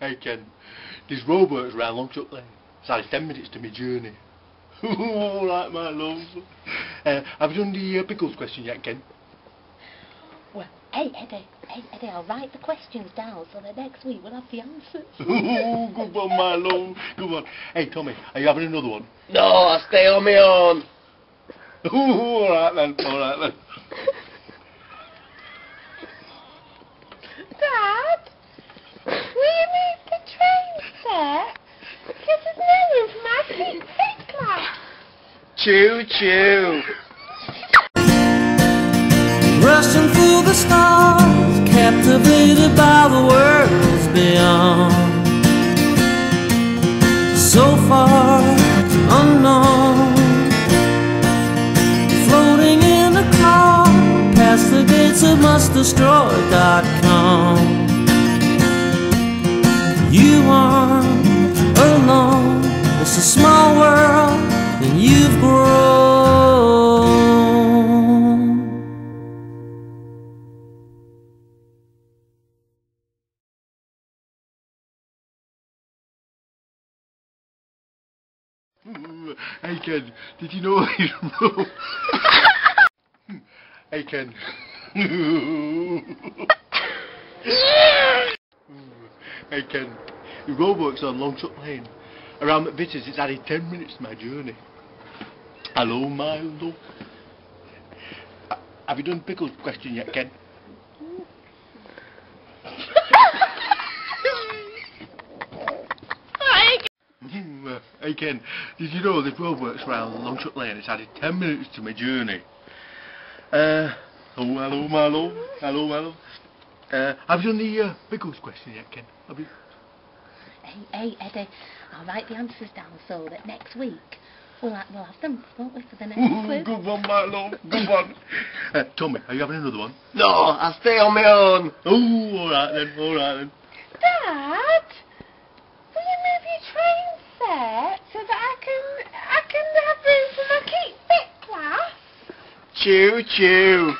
hey Ken, there's roadworks around Longshot Lane. It's only ten minutes to my journey. All right, my love. Uh, have you done the uh, pickles question yet, Ken? Well, hey, Eddie, hey, Eddie, I'll write the questions down so that next week we'll have the answers. Ooh, good one, my love. Good one. Hey, Tommy, are you having another one? No, I stay on my own. Ooh, all right then. All right then. Dad, will you move the train set? Because there's no room for my pit pit class. Choo choo. Rushing through the stars, captivated by the worlds beyond. So far unknown, floating in a car past the gates of mustdestroy.com. You alone, it's a small world, and you've grown. Ooh, Hey Ken, did you know road? hey Ken. Mm. hey Ken, the roadworks on Longshot Lane. Around McVitter's, it's added ten minutes to my journey. Hello. Uh, Have you done pickles question yet, Ken? Hmm, uh, Hey Ken, did you know the roadworks round Longshot Lane? It's added 10 minutes to my journey. Uh, oh, hello, my love. Hello, my love. Uh, have you done the uh, pickles question yet, Ken? Have you? Hey, hey, Eddie, I'll write the answers down so that next week we'll have, we'll have them, won't we, for the next Ooh, quiz? good one, my love. Good one. Uh, Tommy, are you having another one? No, I'll stay on my own. Oh, all right then. All right then. Dad, will you move your train set so that I can I can have room for my keep fit class? Choo choo.